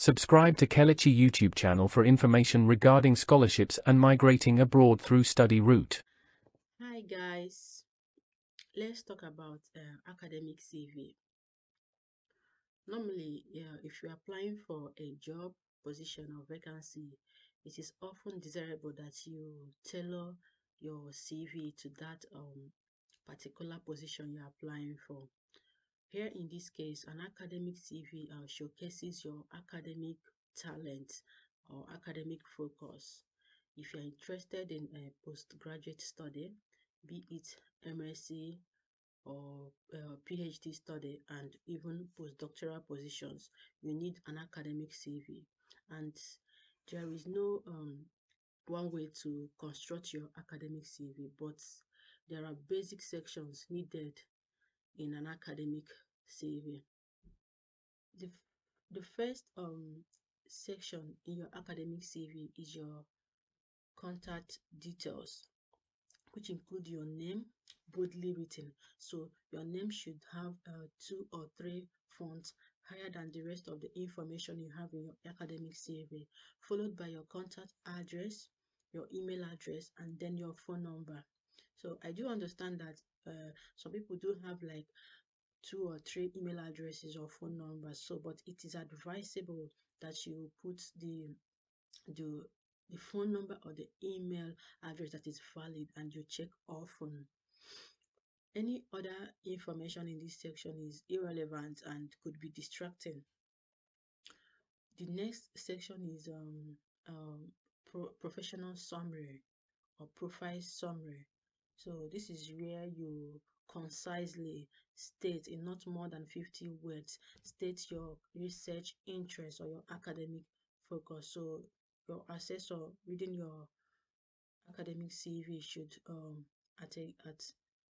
Subscribe to Kelechi YouTube channel for information regarding scholarships and migrating abroad through study route. Hi guys, let's talk about uh, academic CV. Normally, yeah, if you're applying for a job position or vacancy, it is often desirable that you tailor your CV to that um, particular position you're applying for. Here in this case, an academic CV uh, showcases your academic talent or academic focus. If you're interested in a postgraduate study, be it MSc or uh, PhD study and even postdoctoral positions, you need an academic CV. And there is no um, one way to construct your academic CV, but there are basic sections needed in an academic CV. The, the first um, section in your academic CV is your contact details, which include your name, boldly written. So your name should have uh, two or three fonts higher than the rest of the information you have in your academic CV, followed by your contact address, your email address, and then your phone number. So I do understand that uh, some people do have like two or three email addresses or phone numbers. So, but it is advisable that you put the the the phone number or the email address that is valid and you check often. Any other information in this section is irrelevant and could be distracting. The next section is um, um, pro professional summary or profile summary. So this is where you concisely state in not more than 50 words, state your research interest or your academic focus. So your assessor reading your academic CV should um, at a at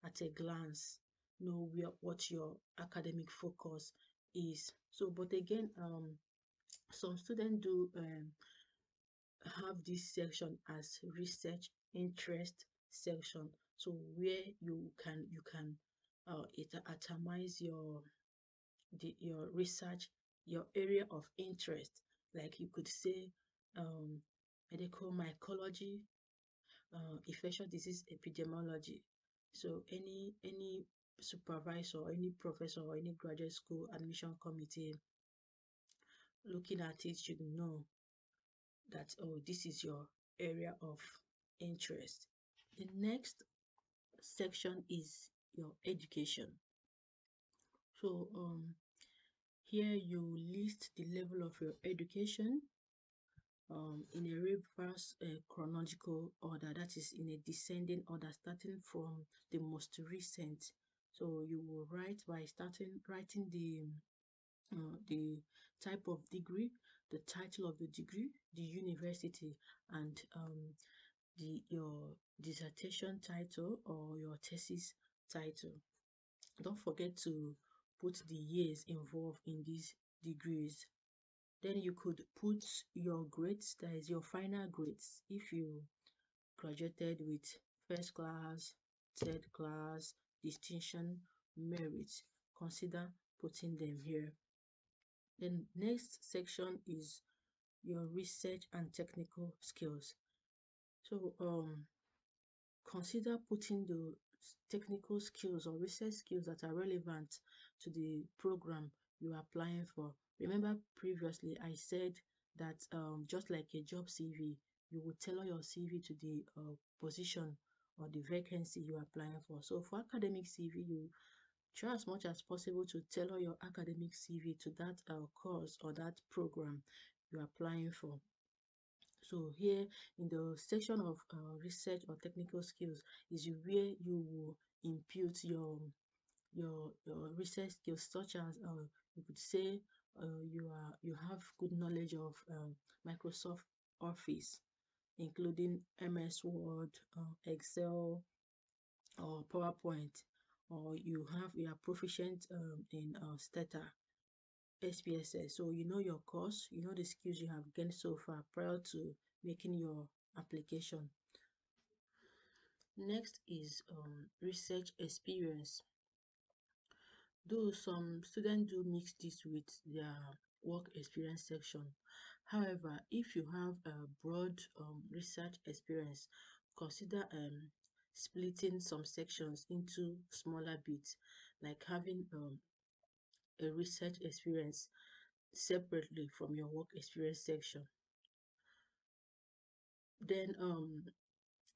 at a glance know where what your academic focus is. So, but again, um, some students do um, have this section as research interest section. So where you can you can uh, it atomize your the, your research, your area of interest. Like you could say um, medical mycology, uh, infectious disease epidemiology. So any any supervisor, any professor, or any graduate school admission committee looking at it should know that oh this is your area of interest. The next section is your education. So um here you list the level of your education um, in a reverse uh, chronological order, that is in a descending order, starting from the most recent. So you will write by starting writing the uh, the type of degree, the title of the degree, the university, and um, the your dissertation title or your thesis title. Don't forget to put the years involved in these degrees. Then you could put your grades, that is your final grades. If you graduated with first class, third class, distinction, merit, consider putting them here. The next section is your research and technical skills. So um consider putting the technical skills or research skills that are relevant to the program you are applying for. Remember previously I said that um, just like a job CV, you will tailor your CV to the uh, position or the vacancy you are applying for. So for academic CV, you try as much as possible to tailor your academic CV to that uh, course or that program you're applying for. So here in the section of uh, research or technical skills is where you will impute your your, your research skills such as uh, you could say uh, you are you have good knowledge of uh, Microsoft Office including MS Word, uh, Excel or PowerPoint or you have you are proficient um, in uh, Stata SPSS. So you know your course, you know the skills you have gained so far prior to making your application. Next is um, research experience. Though some students do mix this with their work experience section. However, if you have a broad um, research experience, consider um, splitting some sections into smaller bits, like having um, a research experience separately from your work experience section. Then um,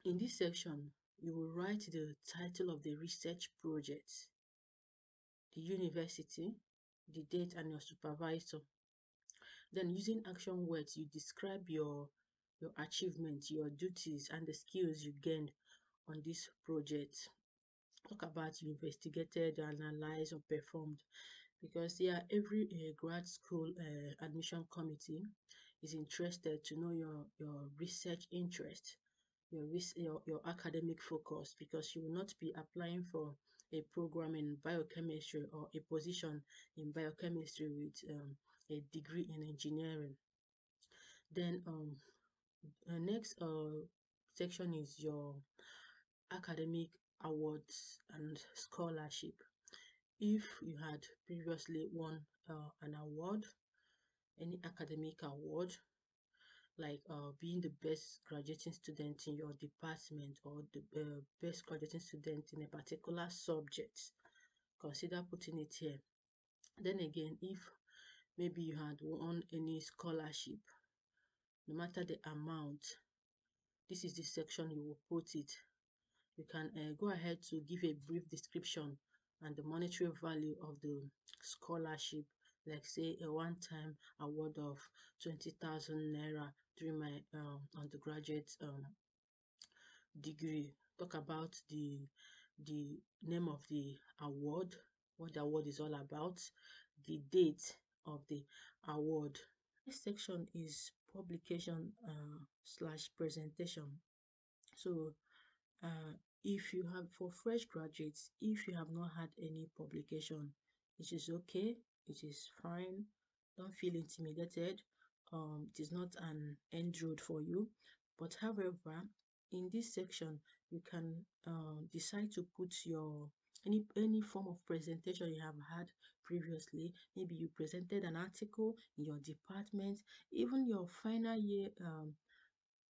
in this section, you will write the title of the research project, the university, the date, and your supervisor. Then using action words, you describe your your achievements, your duties, and the skills you gained on this project. Talk about you investigated, analyzed, or performed. Because yeah, every uh, grad school uh, admission committee is interested to know your your research interest, your your your academic focus, because you will not be applying for a program in biochemistry or a position in biochemistry with um, a degree in engineering. Then um, uh, next uh, section is your academic awards and scholarship. If you had previously won uh, an award, any academic award, like uh, being the best graduating student in your department or the uh, best graduating student in a particular subject, consider putting it here. Then again, if maybe you had won any scholarship, no matter the amount, this is the section you will put it. You can uh, go ahead to give a brief description and the monetary value of the scholarship. Like say a one-time award of 20,000 naira during my um, undergraduate um, degree. Talk about the the name of the award what the award is all about the date of the award. This section is publication uh, slash presentation. So uh, if you have for fresh graduates if you have not had any publication it is okay it is fine. Don't feel intimidated. Um it is not an end road for you. But however in this section you can uh, decide to put your any any form of presentation you have had previously. Maybe you presented an article in your department. Even your final year um,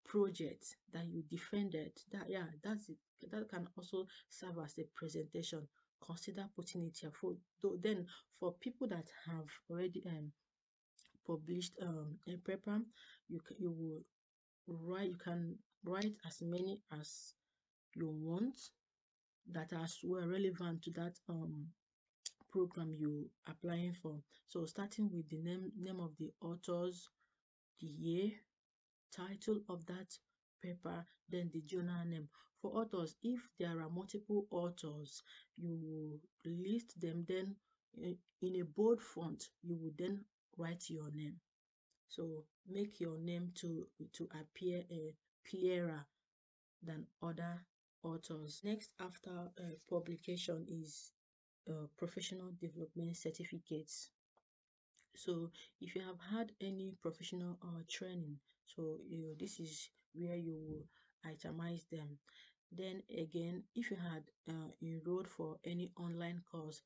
project that you defended that yeah that's it. That can also serve as a presentation. Consider putting it here. For though then for people that have already um published um a paper you can you will write you can write as many as you want that are well relevant to that um program you applying for. So starting with the name name of the authors the year title of that paper then the journal name. For authors if there are multiple authors you will list them then in a bold font you will then write your name. So make your name to to appear uh, clearer than other authors. Next after uh, publication is uh, professional development certificates. So if you have had any professional uh, training so you this is where you will itemize them. Then again if you had uh, enrolled for any online course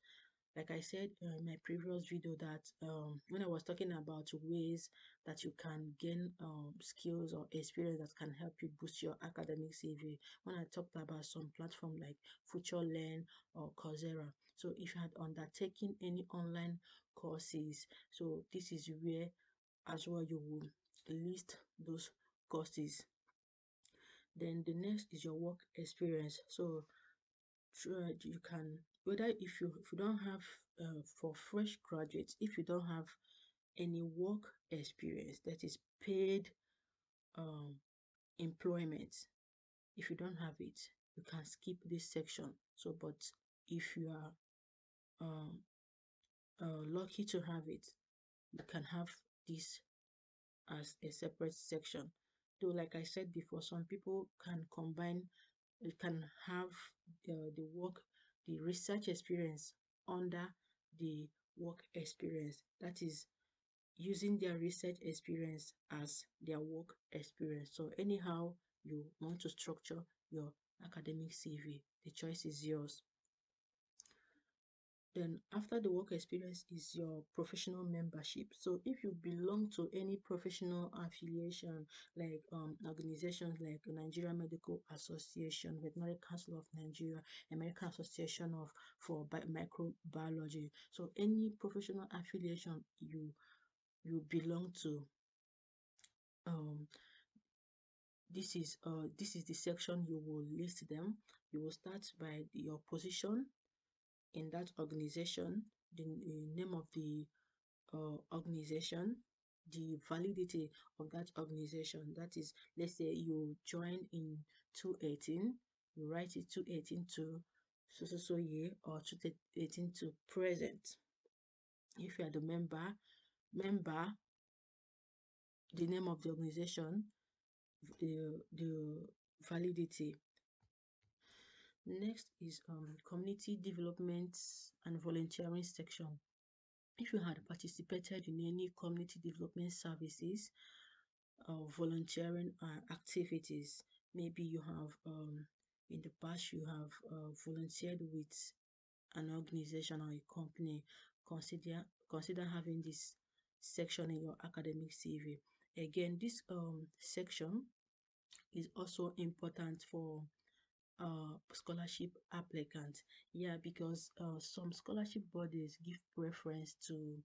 like i said in my previous video that um, when i was talking about ways that you can gain um, skills or experience that can help you boost your academic cv when i talked about some platform like FutureLearn or coursera. So if you had undertaken any online courses so this is where as well you will list those courses. Then the next is your work experience. So uh, you can whether if you if you don't have uh, for fresh graduates if you don't have any work experience that is paid um, employment if you don't have it you can skip this section. So but if you are um, uh, lucky to have it you can have this as a separate section. Though like i said before some people can combine you can have the work the research experience under the work experience. That is using their research experience as their work experience. So anyhow you want to structure your academic cv the choice is yours then after the work experience is your professional membership. So if you belong to any professional affiliation like um organizations like Nigeria Medical Association, Veterinary Council of Nigeria, American Association of for Bi Microbiology. So any professional affiliation you you belong to um this is uh this is the section you will list them. You will start by your position in that organization, the, name of the uh, organization, the validity of that organization. That is, let's say you join in 2018, you write it 2018 to so so so year or 2018 to present. If you are the member, member, the name of the organization, the, the validity Next is um, community development and volunteering section. If you had participated in any community development services or volunteering uh, activities, maybe you have um, in the past you have uh, volunteered with an organization or a company, consider consider having this section in your academic CV. Again, this um, section is also important for uh, scholarship applicants. Yeah, because uh, some scholarship bodies give preference to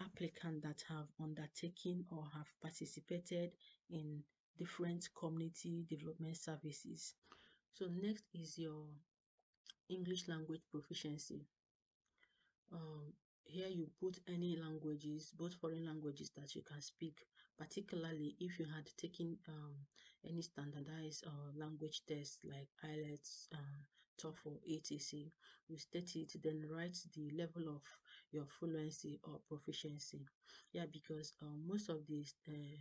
applicants that have undertaken or have participated in different community development services. So next is your English language proficiency. Um, here you put any languages, both foreign languages that you can speak, particularly if you had taken um, any standardized uh, language test like IELTS, uh, TOEFL, etc. You state it, then write the level of your fluency or proficiency. Yeah, because uh, most of these uh,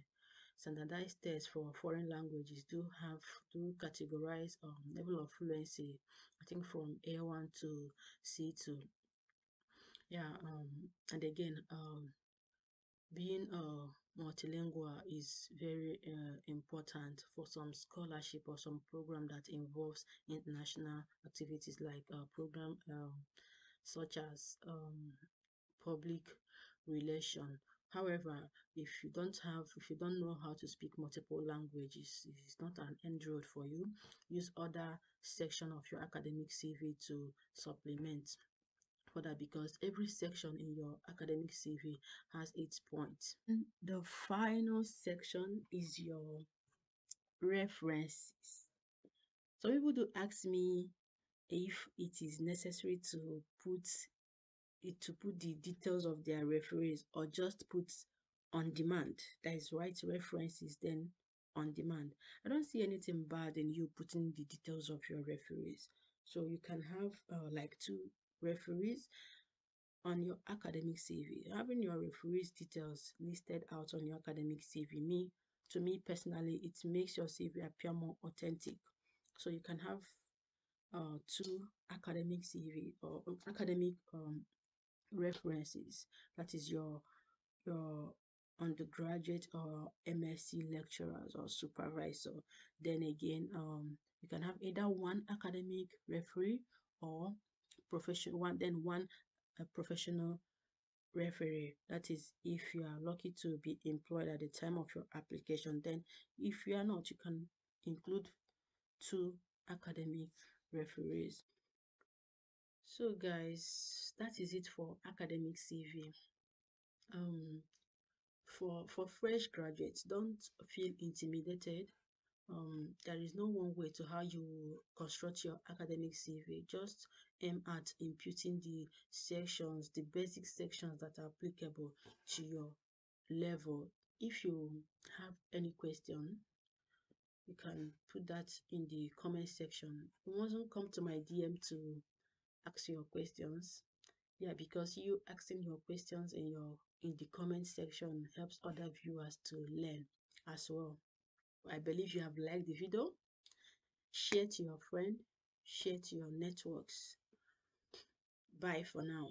standardized tests for foreign languages do have do categorize um, level of fluency. I think from A1 to C2. Yeah, um, and again, um, being uh, multilingual is very uh, important for some scholarship or some program that involves international activities like a program um, such as um, public relation. However if you don't have if you don't know how to speak multiple languages it's not an end road for you. Use other section of your academic cv to supplement for that because every section in your academic CV has its points. The final section is your references. So people do ask me if it is necessary to put it to put the details of their referees or just put on demand. That is right references then on demand. I don't see anything bad in you putting the details of your referees. So you can have uh, like two referees on your academic CV. Having your referees details listed out on your academic CV, me to me personally, it makes your CV appear more authentic. So you can have uh, two academic CV or um, academic um, references. That is your your undergraduate or MSc lecturers or supervisor. Then again, um, you can have either one academic referee or professional one then one professional referee. That is if you are lucky to be employed at the time of your application then if you are not you can include two academic referees. So guys that is it for academic cv um for for fresh graduates don't feel intimidated um, there is no one way to how you construct your academic CV. Just aim at imputing the sections, the basic sections that are applicable to your level. If you have any question, you can put that in the comment section. You mustn't come to my DM to ask your questions. Yeah, because you asking your questions in your in the comment section helps other viewers to learn as well. I believe you have liked the video. Share to your friend. Share to your networks. Bye for now.